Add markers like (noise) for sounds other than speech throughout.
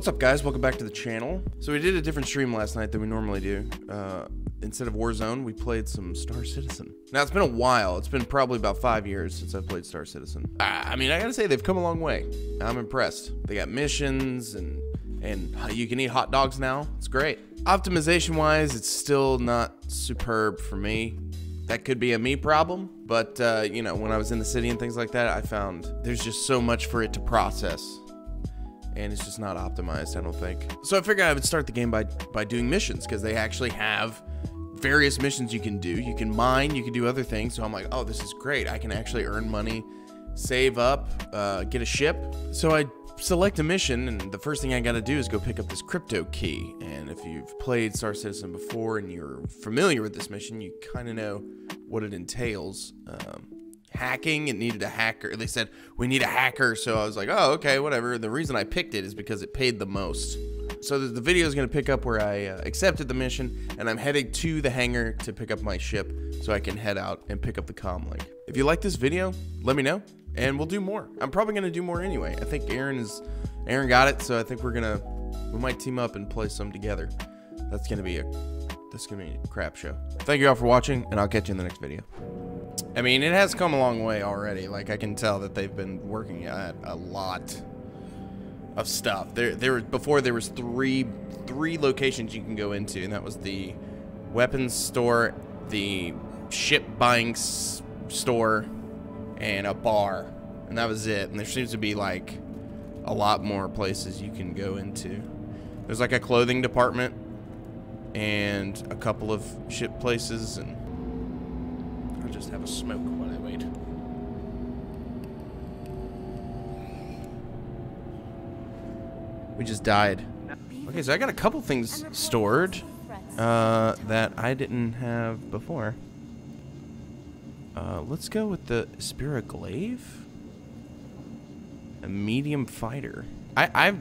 What's up guys, welcome back to the channel. So we did a different stream last night than we normally do. Uh, instead of Warzone, we played some Star Citizen. Now it's been a while, it's been probably about five years since I've played Star Citizen. I mean, I gotta say, they've come a long way. I'm impressed. They got missions and and you can eat hot dogs now. It's great. Optimization wise, it's still not superb for me. That could be a me problem, but uh, you know, when I was in the city and things like that, I found there's just so much for it to process and it's just not optimized, I don't think. So I figured I would start the game by, by doing missions, because they actually have various missions you can do. You can mine, you can do other things. So I'm like, oh, this is great. I can actually earn money, save up, uh, get a ship. So I select a mission, and the first thing I gotta do is go pick up this crypto key. And if you've played Star Citizen before and you're familiar with this mission, you kind of know what it entails. Um, hacking. It needed a hacker. They said, we need a hacker. So I was like, oh, okay, whatever. The reason I picked it is because it paid the most. So the video is going to pick up where I uh, accepted the mission and I'm heading to the hangar to pick up my ship so I can head out and pick up the com link. If you like this video, let me know and we'll do more. I'm probably going to do more anyway. I think Aaron is, Aaron got it. So I think we're going to, we might team up and play some together. That's going to be a, this is going to be a crap show. Thank you all for watching and I'll catch you in the next video. I mean, it has come a long way already. Like, I can tell that they've been working at a lot of stuff. There, there before there was three, three locations you can go into, and that was the weapons store, the ship buying store, and a bar, and that was it. And there seems to be like a lot more places you can go into. There's like a clothing department and a couple of ship places and just have a smoke while I wait. We just died. Okay, so I got a couple things stored uh, that I didn't have before. Uh, let's go with the Spirit Glaive. A medium fighter. I I've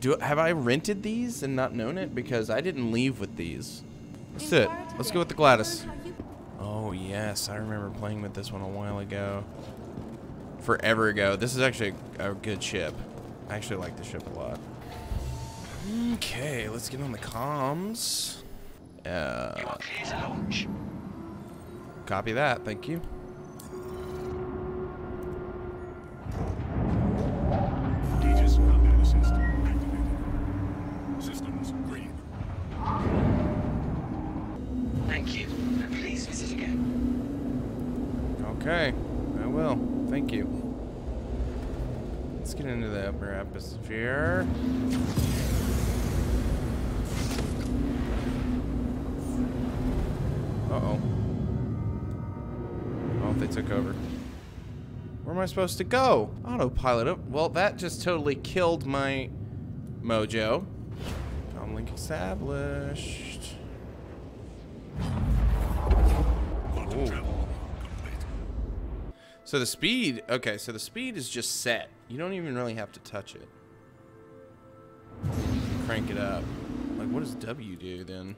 do have I rented these and not known it because I didn't leave with these. Let's do it. Let's go with the Gladius. Oh, yes. I remember playing with this one a while ago. Forever ago. This is actually a, a good ship. I actually like the ship a lot. Okay, let's get on the comms. Uh, copy that. Thank you. Okay, I will. Thank you. Let's get into the upper atmosphere. Uh-oh. Oh, they took over. Where am I supposed to go? Autopilot. Oh, well, that just totally killed my mojo. Comlink established. So the speed, okay, so the speed is just set. You don't even really have to touch it. Crank it up. Like, what does W do then?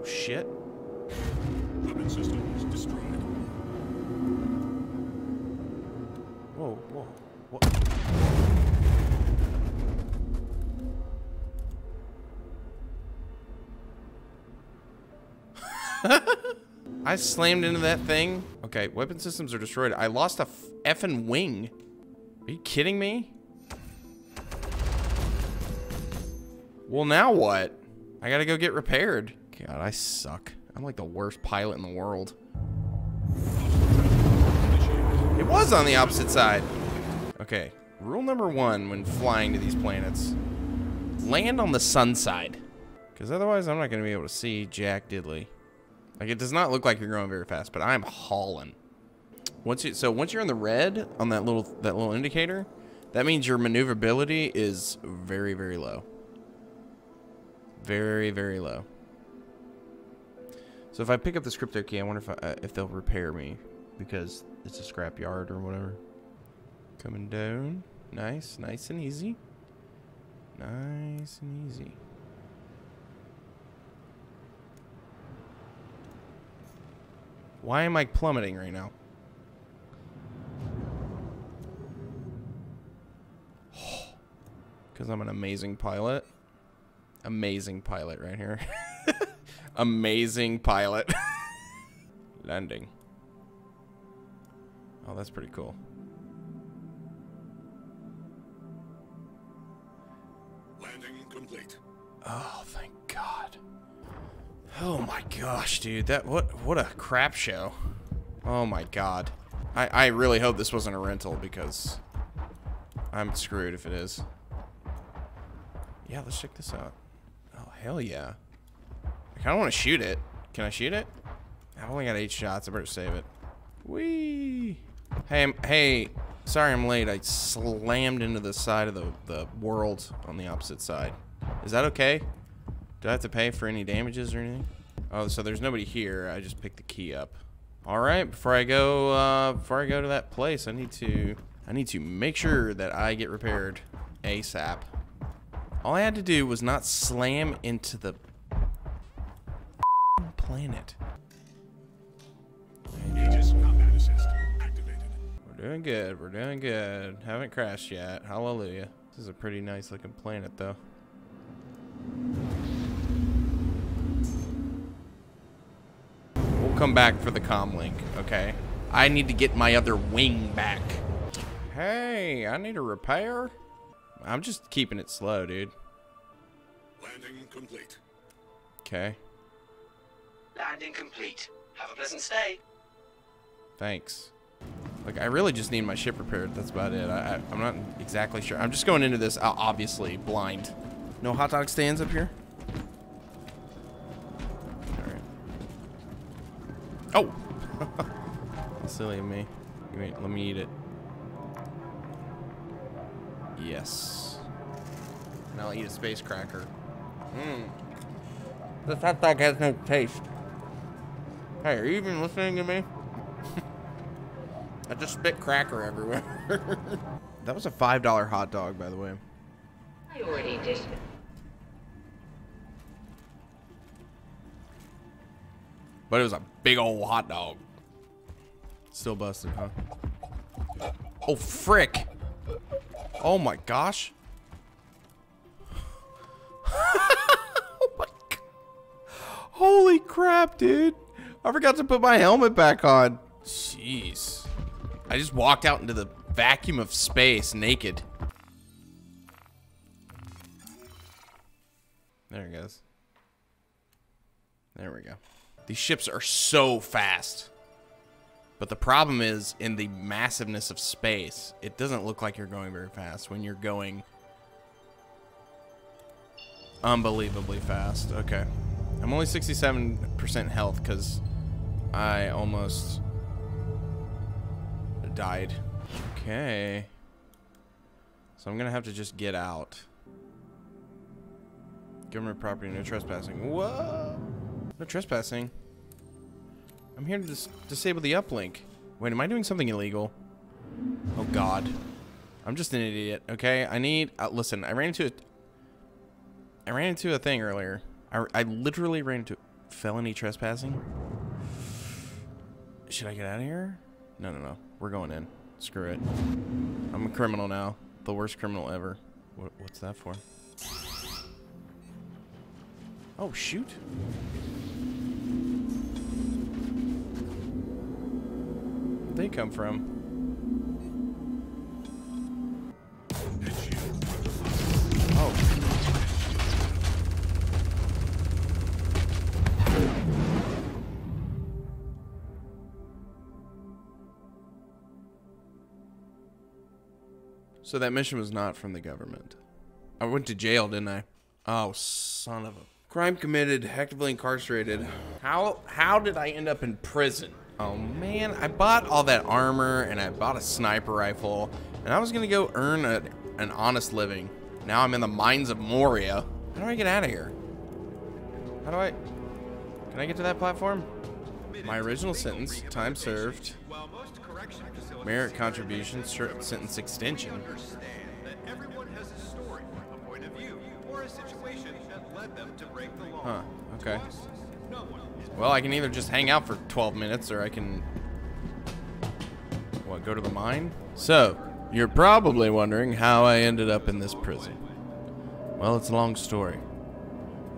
Oh, shit. Weapon system is destroyed. Whoa, whoa, what? (laughs) I slammed into that thing. Okay, weapon systems are destroyed. I lost a effing wing. Are you kidding me? Well, now what? I gotta go get repaired. God, I suck. I'm like the worst pilot in the world. It was on the opposite side. Okay, rule number one when flying to these planets. Land on the sun side. Because otherwise I'm not going to be able to see Jack Diddley. Like it does not look like you're going very fast, but I'm hauling. Once you so once you're in the red on that little that little indicator, that means your maneuverability is very very low. Very very low. So if I pick up this crypto key, I wonder if I, uh, if they'll repair me because it's a scrap yard or whatever. Coming down, nice, nice and easy. Nice and easy. Why am I plummeting right now? (sighs) Because I'm an amazing pilot. Amazing pilot right here. (laughs) amazing pilot. (laughs) Landing. Oh, that's pretty cool. Landing complete. Oh, Oh my gosh, dude. That what what a crap show. Oh my God. I, I really hope this wasn't a rental because I'm screwed if it is. Yeah, let's check this out. Oh, hell yeah. I kind of want to shoot it. Can I shoot it? I've only got eight shots. I better save it. Whee! Hey, I'm- hey, sorry I'm late. I slammed into the side of the, the world on the opposite side. Is that okay? Do I have to pay for any damages or anything? Oh, so there's nobody here. I just picked the key up. All right, before I go, uh, before I go to that place, I need to, I need to make sure that I get repaired ASAP. All I had to do was not slam into the planet. We're doing good. We're doing good. Haven't crashed yet. Hallelujah. This is a pretty nice looking planet, though. Come back for the comm link, okay? I need to get my other wing back. Hey, I need a repair. I'm just keeping it slow, dude. Landing complete. Okay, Landing complete. Have a pleasant stay. thanks. Like, I really just need my ship repaired. That's about it. I, I, I'm not exactly sure. I'm just going into this, uh, obviously, blind. No hot dog stands up here? Oh! (laughs) Silly of me. Give me- let me eat it. Yes. And I'll eat a space cracker. Mmm. This hot dog has no taste. Hey, are you even listening to me? (laughs) I just spit cracker everywhere. (laughs) that was a $5 hot dog, by the way. I already did. But it was a big old hot dog. Still busted, huh? Oh, frick. Oh my gosh. (laughs) oh my god. Holy crap, dude. I forgot to put my helmet back on. Jeez. I just walked out into the vacuum of space naked. There it goes. There we go. These ships are so fast. But the problem is, in the massiveness of space, it doesn't look like you're going very fast when you're going unbelievably fast. Okay. I'm only 67% health because I almost died. Okay. So I'm going to have to just get out. Government property, no trespassing. Whoa! No trespassing. I'm here to dis disable the uplink. Wait, am I doing something illegal? Oh God, I'm just an idiot. Okay, I need. Uh, listen, I ran into a. I ran into a thing earlier. I, I literally ran into felony trespassing. Should I get out of here? No, no, no. We're going in. Screw it. I'm a criminal now. The worst criminal ever. What, what's that for? Oh shoot. Where'd they come from? Oh. So that mission was not from the government. I went to jail, didn't I? Oh, son of a crime committed, actively incarcerated. How how did I end up in prison? Oh man, I bought all that armor and I bought a sniper rifle and I was gonna go earn a, an honest living. Now I'm in the mines of Moria. How do I get out of here? How do I? Can I get to that platform? My original sentence, time served, merit contribution, sentence extension. Huh, okay. To us, no one is Well, I can either just hang out for 12 minutes or I can. What, go to the mine? So, you're probably wondering how I ended up in this prison. Well, it's a long story.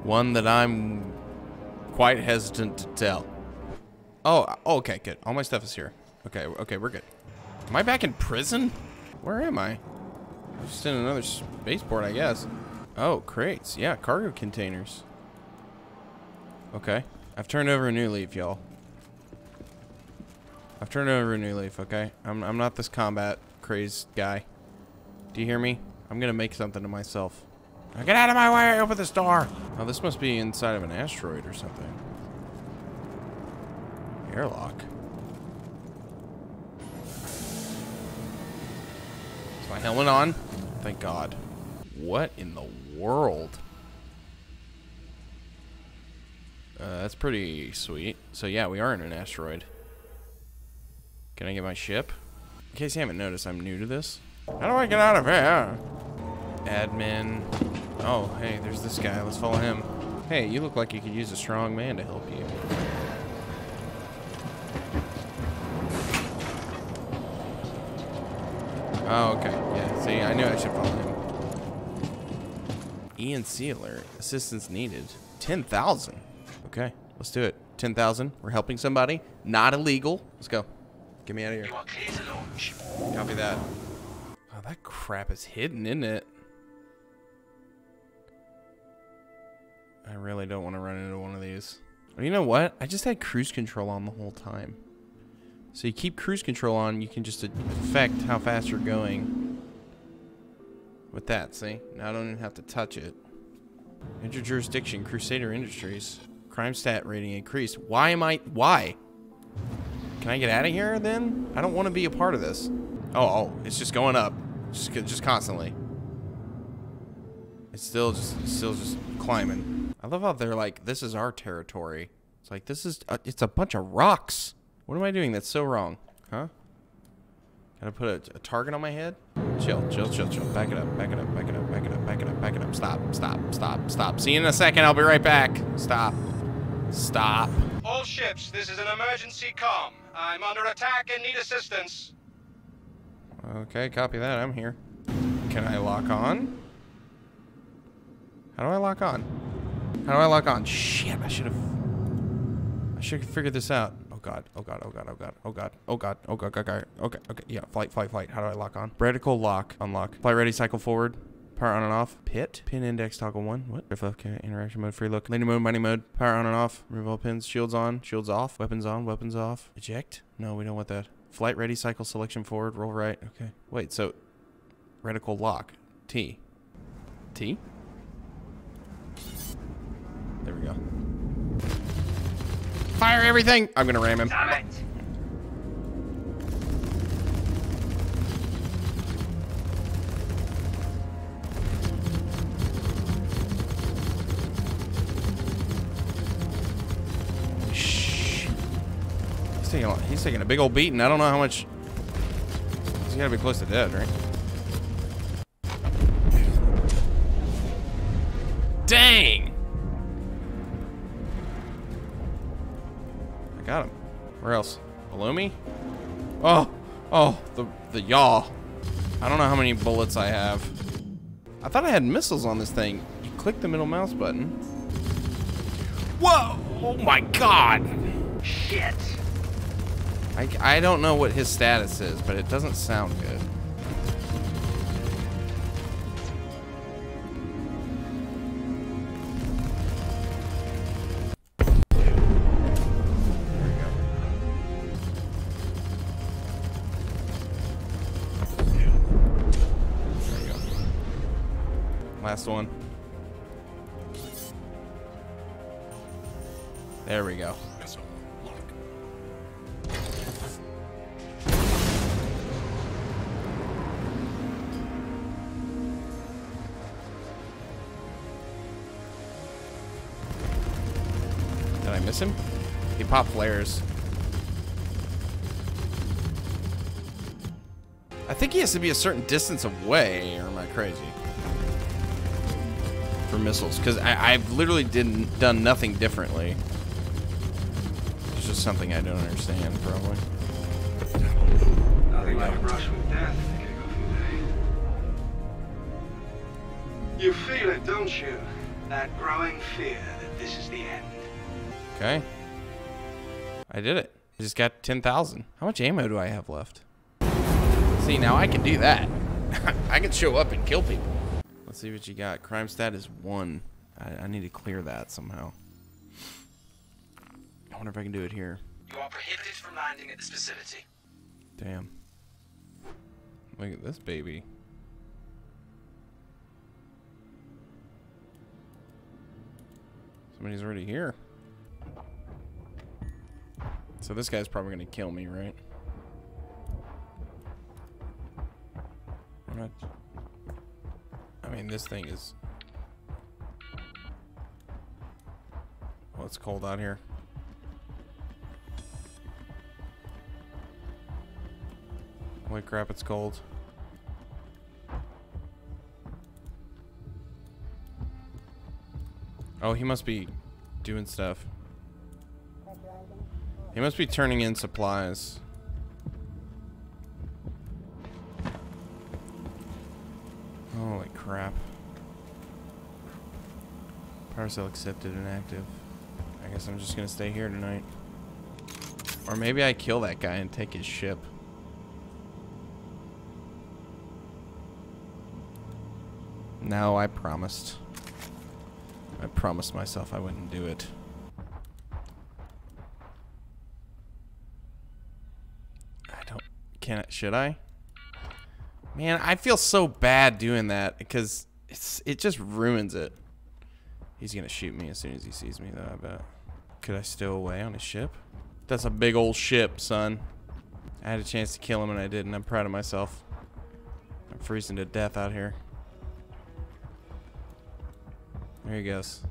One that I'm quite hesitant to tell. Oh, oh, okay, good. All my stuff is here. Okay, okay, we're good. Am I back in prison? Where am I? Just in another spaceport, I guess. Oh, crates. Yeah, cargo containers. Okay. I've turned over a new leaf, y'all. I've turned over a new leaf, okay? I'm, I'm not this combat crazed guy. Do you hear me? I'm gonna make something to myself. Now get out of my way! Open this door! Oh, this must be inside of an asteroid or something. Airlock. Is my helmet on? Thank God. What in the world? Uh, that's pretty sweet. So yeah, we are in an asteroid. Can I get my ship? In case you haven't noticed, I'm new to this. How do I get out of here? Admin. Oh, hey, there's this guy. Let's follow him. Hey, you look like you could use a strong man to help you. Oh, okay. Yeah, see, I knew I should follow him. ENC alert. Assistance needed. 10,000. Okay, let's do it. 10,000. We're helping somebody. Not illegal. Let's go. Get me out of here. Copy that. Oh, that crap is hidden, isn't it? I really don't want to run into one of these. You know what? I just had cruise control on the whole time. So you keep cruise control on, you can just uh, affect how fast you're going. With that, see? Now I don't even have to touch it. Enter jurisdiction, Crusader Industries. Crime stat rating increased. Why am I... Why? Can I get out of here then? I don't want to be a part of this. Oh, oh, it's just going up. Just, just constantly. It's still just, still just climbing. I love how they're like, this is our territory. It's like, this is, a, it's a bunch of rocks. What am I doing that's so wrong? Huh? Gotta put a, a target on my head? Chill, chill, chill, chill. Back it up, back it up, back it up, back it up, back it up, back it up. Stop, stop, stop, stop. See you in a second. I'll be right back. Stop. Stop. All ships, this is an emergency comm. I'm under attack and need assistance. Okay, copy that. I'm here. Can I lock on? How do I lock on? How do I lock on? Shit, I should have... I should have figured this out. God, oh god, oh god, oh god, oh god, oh god, oh god, god, god. Okay, okay, yeah, flight, flight, flight. How do I lock on? Reticle lock, unlock. Flight ready, cycle forward. Power on and off. Pit. Pin index toggle one. What? If. Interaction mode. Free look. Landing mode. Mining mode. Power on and off. Remove all pins. Shields on. Shields off. Weapons on. Weapons off. Eject. No, we don't want that. Flight ready. Cycle selection forward. Roll right. Okay. Wait. So, reticle lock. T. T. Fire everything. I'm gonna ram him. Damn it! Shh. He's taking, a, he's taking a big old beating. I don't know how much. He's gotta be close to dead, right? Where else? Below me? Oh, oh, the the yaw. I don't know how many bullets I have. I thought I had missiles on this thing. You click the middle mouse button. Whoa! Oh my god! Shit! I, I don't know what his status is, but it doesn't sound good. One. There we go. Did I miss him? He popped flares. I think he has to be a certain distance away, or am I crazy? For missiles, because I've literally didn't done nothing differently. It's just something I don't understand, probably. Nothing like a brush with death to kick off your day. You feel it, don't you? That growing fear that this is the end. Okay. I did it. I just got 10,000. How much ammo do I have left? See, now I can do that. (laughs) I can show up and kill people. Let's see what you got. Crime stat is one. I, I need to clear that somehow. I wonder if I can do it here. You are prohibited from landing at this facility. Damn. Look at this baby. Somebody's already here. So this guy's probably gonna kill me, right? I'm not. This thing is. Well, it's cold out here. Holy crap, it's cold. Oh, he must be doing stuff. He must be turning in supplies. Crap. Parcel accepted and active. I guess I'm just gonna stay here tonight. Or maybe I kill that guy and take his ship. No, I promised. I promised myself I wouldn't do it. I don't. Can I? Should I? Man, I feel so bad doing that because it's it just ruins it. He's gonna shoot me as soon as he sees me, though. I bet. Could I stow away on his ship? That's a big old ship, son. I had a chance to kill him and I didn't. I'm proud of myself. I'm freezing to death out here. There he goes.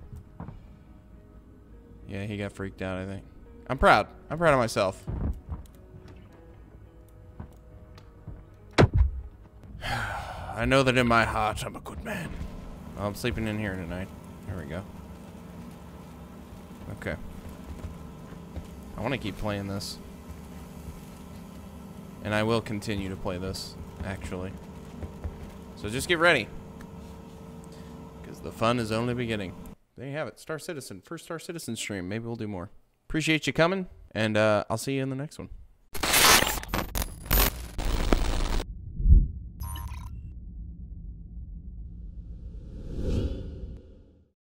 Yeah, he got freaked out, I think. I'm proud. I'm proud of myself. I know that in my heart I'm a good man. I'm sleeping in here tonight. There we go. Okay. I want to keep playing this. And I will continue to play this, actually. So just get ready. Because the fun is only beginning. There you have it. Star Citizen. First Star Citizen stream. Maybe we'll do more. Appreciate you coming. And uh, I'll see you in the next one.